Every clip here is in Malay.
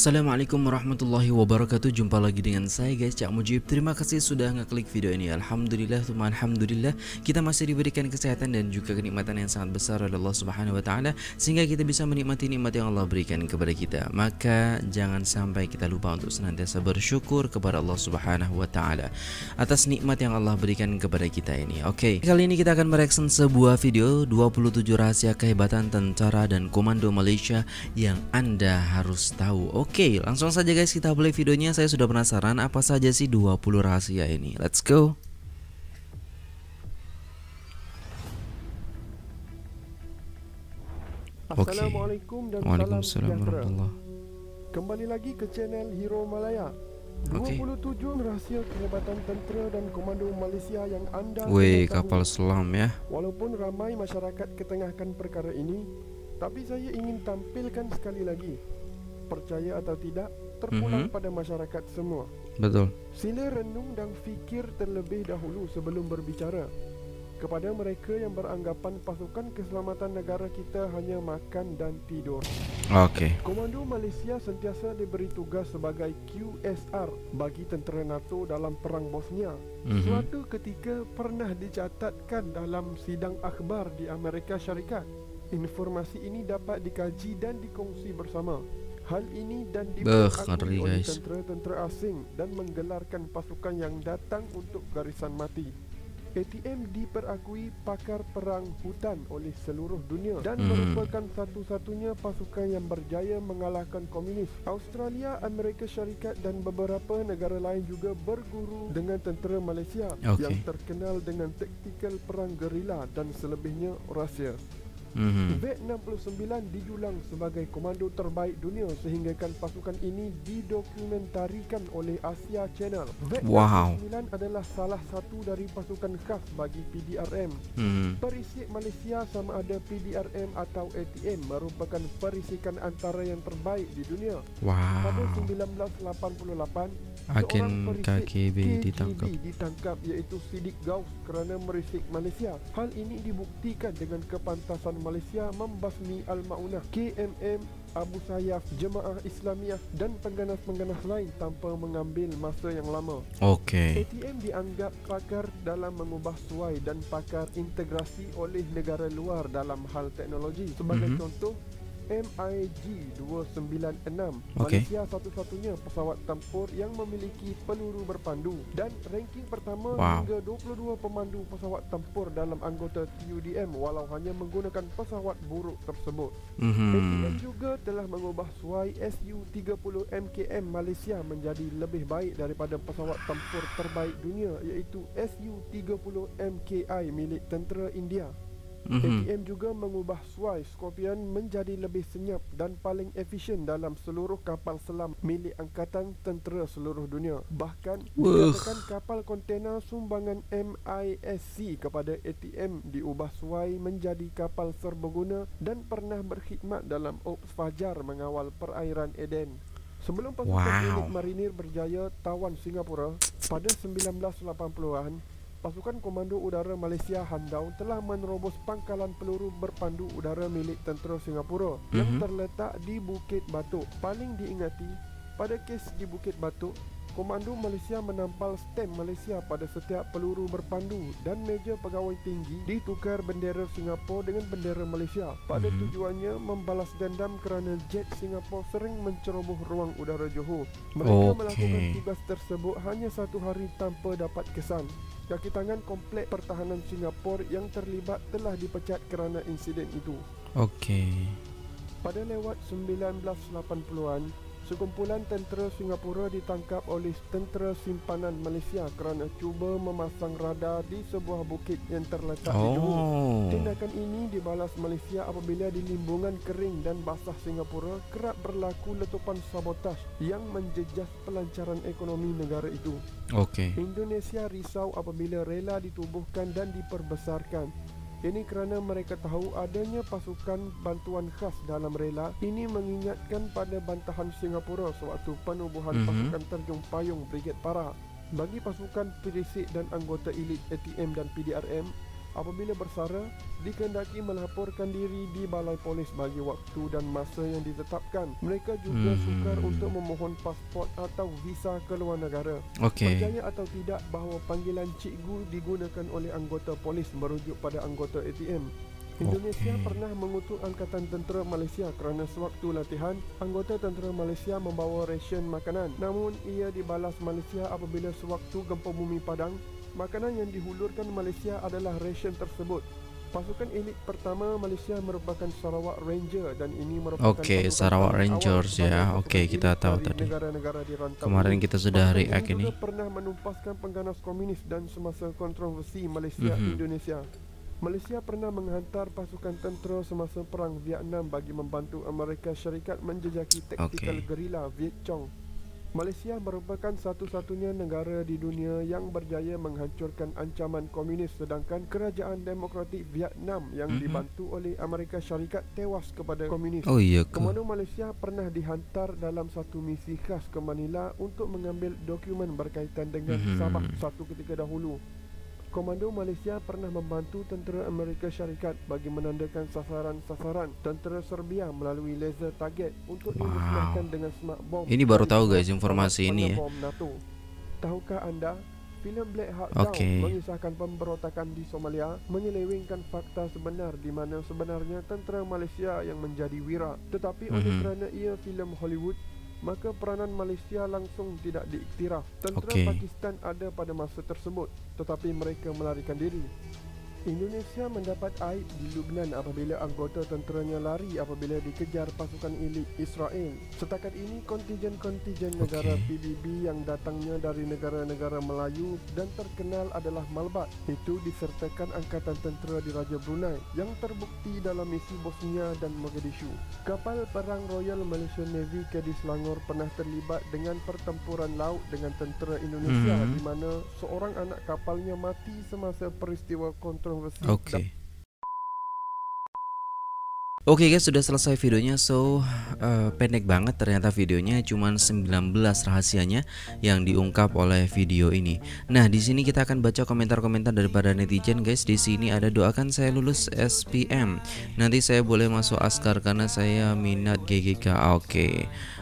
Assalamualaikum warahmatullahi wabarakatuh. Jumpa lagi dengan saya guys Cak Mujib. Terima kasih sudah ngeklik video ini. Alhamdulillah Tuma Alhamdulillah Kita masih diberikan kesehatan dan juga kenikmatan yang sangat besar oleh Allah Subhanahu Wa Taala Sehingga kita bisa menikmati nikmat yang Allah berikan kepada kita. Maka jangan sampai kita lupa untuk senantiasa bersyukur kepada Allah Subhanahu Wa Taala Atas nikmat yang Allah berikan kepada kita ini. Oke okay. Kali ini kita akan mereaction sebuah video 27 rahasia kehebatan tentara dan komando Malaysia Yang anda harus tahu. Oke, langsung saja guys kita play videonya. Saya sudah penasaran apa saja sih 20 rahasia ini. Let's go. Assalamualaikum dan Waalaikumsalam warahmatullahi Kembali lagi ke channel Hero Malaya. 27 okay. rahsia kehebatan tentera dan komando Malaysia yang anda Weh, kapal selam ya. Walaupun ramai masyarakat ketengahkan perkara ini, tapi saya ingin tampilkan sekali lagi percaya atau tidak terpulang mm-hmm. pada masyarakat semua. Betul. Sila renung dan fikir terlebih dahulu sebelum berbicara. Kepada mereka yang beranggapan pasukan keselamatan negara kita hanya makan dan tidur. Okey. Komando Malaysia sentiasa diberi tugas sebagai QSR bagi tentera NATO dalam perang Bosnia. Mm-hmm. Suatu ketika pernah dicatatkan dalam sidang akhbar di Amerika Syarikat. Informasi ini dapat dikaji dan dikongsi bersama. Hal ini dan diperhatikan oleh tentera-tentera asing dan menggelarkan pasukan yang datang untuk garisan mati. ATM diperakui pakar perang hutan oleh seluruh dunia dan hmm. merupakan satu-satunya pasukan yang berjaya mengalahkan komunis. Australia, Amerika Syarikat dan beberapa negara lain juga berguru dengan tentera Malaysia okay. yang terkenal dengan taktikal perang gerila dan selebihnya rahsia. Mm-hmm. V69 dijulang sebagai komando terbaik dunia sehinggakan pasukan ini didokumentarikan oleh Asia Channel. V69 wow. adalah salah satu dari pasukan khas bagi PDRM. Mm-hmm. Perisik Malaysia sama ada PDRM atau ATM merupakan perisikan antara yang terbaik di dunia. Wow. Pada 1988 Agen KGB ditangkap. ditangkap iaitu Sidik Gauss kerana merisik Malaysia. Hal ini dibuktikan dengan kepantasan Malaysia membasmi Al-Maunah, KMM, Abu Sayyaf, Jemaah Islamiah dan pengganas-pengganas lain tanpa mengambil masa yang lama. Okey. ATM dianggap pakar dalam mengubah suai dan pakar integrasi oleh negara luar dalam hal teknologi. Sebagai mm-hmm. contoh, MiG-296 okay. Malaysia satu-satunya pesawat tempur yang memiliki peluru berpandu dan ranking pertama wow. hingga 22 pemandu pesawat tempur dalam anggota TUDM walau hanya menggunakan pesawat buruk tersebut. Mm-hmm. ATM juga telah mengubah suai Su-30 MKM Malaysia menjadi lebih baik daripada pesawat tempur terbaik dunia iaitu Su-30 MKI milik tentera India. Mm-hmm. ATM juga mengubah suai Scorpion menjadi lebih senyap dan paling efisien dalam seluruh kapal selam milik Angkatan Tentera seluruh dunia. Bahkan, dikatakan kapal kontena sumbangan MISC kepada ATM diubah suai menjadi kapal serbaguna dan pernah berkhidmat dalam Ops Fajar mengawal perairan Eden. Sebelum pasukan wow. marinir berjaya tawan Singapura pada 1980-an, pasukan komando udara Malaysia Handau telah menerobos pangkalan peluru berpandu udara milik tentera Singapura mm-hmm. yang mhm. terletak di Bukit Batuk. Paling diingati, pada kes di Bukit Batuk, komando Malaysia menampal stem Malaysia pada setiap peluru berpandu dan meja pegawai tinggi ditukar bendera Singapura dengan bendera Malaysia. Pada mm-hmm. tujuannya membalas dendam kerana jet Singapura sering menceroboh ruang udara Johor. Mereka okay. melakukan tugas tersebut hanya satu hari tanpa dapat kesan. Kaki tangan komplek pertahanan Singapura yang terlibat telah dipecat kerana insiden itu. Okey. Pada lewat 1980-an, sekumpulan tentera Singapura ditangkap oleh tentera simpanan Malaysia kerana cuba memasang radar di sebuah bukit yang terletak oh. di Johor. Tindakan ini dibalas Malaysia apabila di limbungan kering dan basah Singapura kerap berlaku letupan sabotaj yang menjejas pelancaran ekonomi negara itu. Okey. Indonesia risau apabila rela ditubuhkan dan diperbesarkan. Ini kerana mereka tahu adanya pasukan bantuan khas dalam rela. Ini mengingatkan pada bantahan Singapura sewaktu penubuhan mm-hmm. pasukan terjun payung Brigade Para. Bagi pasukan perisik dan anggota elit ATM dan PDRM, Apabila bersara, dikehendaki melaporkan diri di balai polis bagi waktu dan masa yang ditetapkan. Mereka juga hmm. sukar untuk memohon pasport atau visa ke luar negara. Okay. Percaya atau tidak bahawa panggilan cikgu digunakan oleh anggota polis merujuk pada anggota ATM. Indonesia okay. pernah mengutuk Angkatan Tentera Malaysia kerana sewaktu latihan, anggota tentera Malaysia membawa ration makanan. Namun, ia dibalas Malaysia apabila sewaktu gempa bumi padang, makanan yang dihulurkan Malaysia adalah ration tersebut. Pasukan elit pertama Malaysia merupakan Sarawak Ranger dan ini merupakan Okey, Sarawak Rangers ya. Okey, kita tahu tadi. Negara-negara di Kemarin kita sudah react ini. Pernah menumpaskan pengganas komunis dan semasa kontroversi Malaysia mm -hmm. Indonesia. Malaysia pernah menghantar pasukan tentera semasa perang Vietnam bagi membantu Amerika Syarikat menjejaki taktikal okay. gerila Viet Cong. Malaysia merupakan satu-satunya negara di dunia yang berjaya menghancurkan ancaman komunis sedangkan kerajaan demokratik Vietnam yang mm-hmm. dibantu oleh Amerika Syarikat tewas kepada komunis. Oh iya ke? Komando Malaysia pernah dihantar dalam satu misi khas ke Manila untuk mengambil dokumen berkaitan dengan mm-hmm. Sabah satu ketika dahulu. Komando Malaysia pernah membantu tentera Amerika Syarikat bagi menandakan sasaran-sasaran tentera Serbia melalui laser target untuk wow. dimusnahkan dengan smart bomb. Ini baru tahu guys informasi ini ya. Tahukah anda filem Black Hawk okay. Down mengisahkan pemberontakan di Somalia menyelewengkan fakta sebenar di mana sebenarnya tentera Malaysia yang menjadi wira tetapi mm-hmm. oleh mhm. kerana ia filem Hollywood maka peranan Malaysia langsung tidak diiktiraf. Tentera okay. Pakistan ada pada masa tersebut tetapi mereka melarikan diri. Indonesia mendapat aib di Lubnan apabila anggota tenteranya lari apabila dikejar pasukan elit Israel. Setakat ini kontingen-kontingen negara okay. PBB yang datangnya dari negara-negara Melayu dan terkenal adalah Malbat. Itu disertakan angkatan tentera di Raja Brunei yang terbukti dalam misi Bosnia dan Mogadishu. Kapal perang Royal Malaysian Navy Cadiz Selangor pernah terlibat dengan pertempuran laut dengan tentera Indonesia mm -hmm. di mana seorang anak kapalnya mati semasa peristiwa kontrol Oke. Okay. Oke okay guys sudah selesai videonya so uh, pendek banget ternyata videonya cuma 19 rahasianya yang diungkap oleh video ini. Nah di sini kita akan baca komentar-komentar daripada netizen guys. Di sini ada doakan saya lulus SPM. Nanti saya boleh masuk askar karena saya minat GGK. Oke. Okay.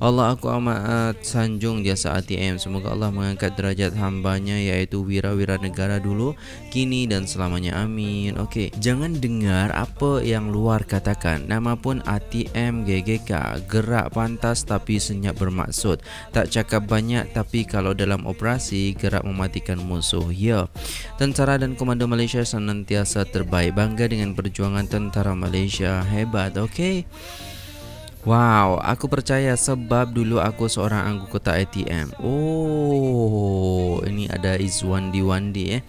Allah aku amat sanjung jasa ATM Semoga Allah mengangkat derajat hambanya Yaitu wira-wira negara dulu Kini dan selamanya amin Oke, jangan dengar apa yang luar katakan Nama pun ATM GGK Gerak pantas tapi senyap bermaksud. Tak cakap banyak tapi kalau dalam operasi Gerak mematikan musuh. Ya, tentara dan komando Malaysia senantiasa terbaik. Bangga dengan perjuangan tentara Malaysia. Hebat, oke okay? Wow, aku percaya sebab dulu aku seorang anggota ATM. Oh, ada Izwan Diwandi eh.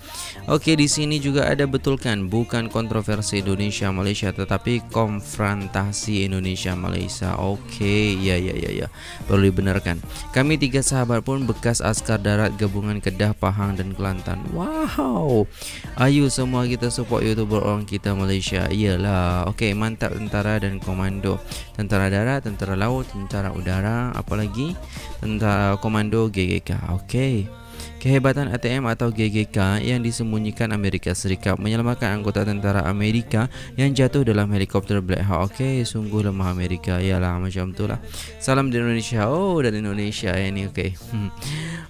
Oke, di sini juga ada betulkan bukan kontroversi Indonesia Malaysia tetapi konfrontasi Indonesia Malaysia. Oke, ya ya ya ya. Perlu dibenarkan. Kami tiga sahabat pun bekas askar darat gabungan Kedah, Pahang dan Kelantan. Wow. Ayo semua kita support YouTuber orang kita Malaysia. Iyalah. Oke, mantap tentara dan komando. Tentara darat tentera laut, tentara udara, apalagi tentara komando GGK. Okey. Kehebatan ATM atau GGK yang disembunyikan Amerika Serikat menyelamatkan anggota tentara Amerika yang jatuh dalam helikopter Black Hawk. Okey, sungguh lemah Amerika. Yalah macam itulah. Salam dari Indonesia. Oh, dari Indonesia ini okey. Hmm.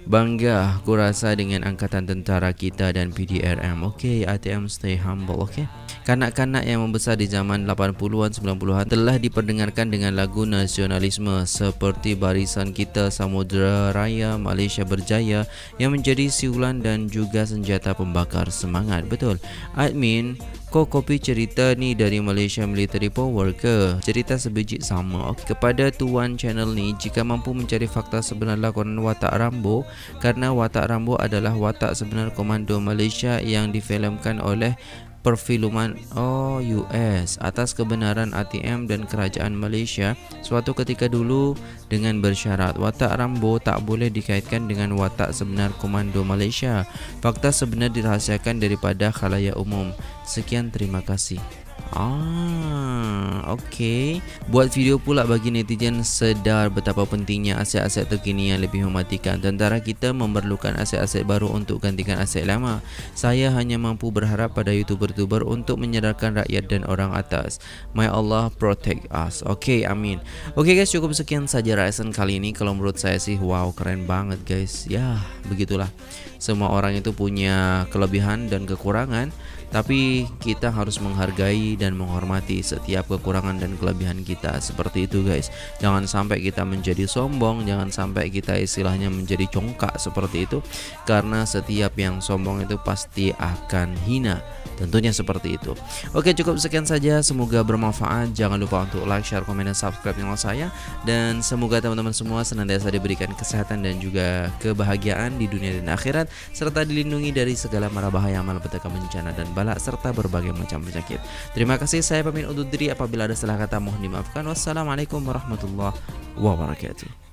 Bangga aku rasa dengan angkatan tentara kita dan PDRM. Okey, ATM stay humble, okey. Kanak-kanak yang membesar di zaman 80-an 90-an telah diperdengarkan dengan lagu nasionalisme seperti barisan kita Samudra Raya Malaysia Berjaya yang menjadi siulan dan juga senjata pembakar semangat. Betul. Admin Kau kopi cerita ni dari Malaysia Military Power ke? Cerita sebiji sama Kepada tuan channel ni Jika mampu mencari fakta sebenar lakonan watak Rambo Karena watak Rambo adalah watak sebenar komando Malaysia Yang difilmkan oleh perfilman oh US atas kebenaran ATM dan kerajaan Malaysia suatu ketika dulu dengan bersyarat watak Rambo tak boleh dikaitkan dengan watak sebenar komando Malaysia. Fakta sebenar dirahasiakan daripada khalayak umum. Sekian terima kasih. Ah, okey. Buat video pula bagi netizen sedar betapa pentingnya aset-aset terkini yang lebih mematikan. Tentara kita memerlukan aset-aset baru untuk gantikan aset lama. Saya hanya mampu berharap pada YouTuber-YouTuber untuk menyadarkan rakyat dan orang atas. May Allah protect us. Okey, amin. Okey guys, cukup sekian saja reaction kali ini. Kalau menurut saya sih, wow, keren banget guys. Ya, begitulah. Semua orang itu punya kelebihan dan kekurangan tapi kita harus menghargai dan menghormati setiap kekurangan dan kelebihan kita. Seperti itu guys. Jangan sampai kita menjadi sombong jangan sampai kita istilahnya menjadi congkak seperti itu. Karena setiap yang sombong itu pasti akan hina. Tentunya seperti itu. Oke cukup sekian saja. Semoga bermanfaat. Jangan lupa untuk like share komen dan subscribe channel saya. Dan semoga teman-teman semua senantiasa diberikan kesehatan dan juga kebahagiaan di dunia dan akhirat serta dilindungi dari segala mara bahaya malapetaka bencana dan balak serta berbagai macam penyakit. Terima kasih saya pamit undur diri apabila ada salah kata mohon dimaafkan. Wassalamualaikum warahmatullahi wabarakatuh.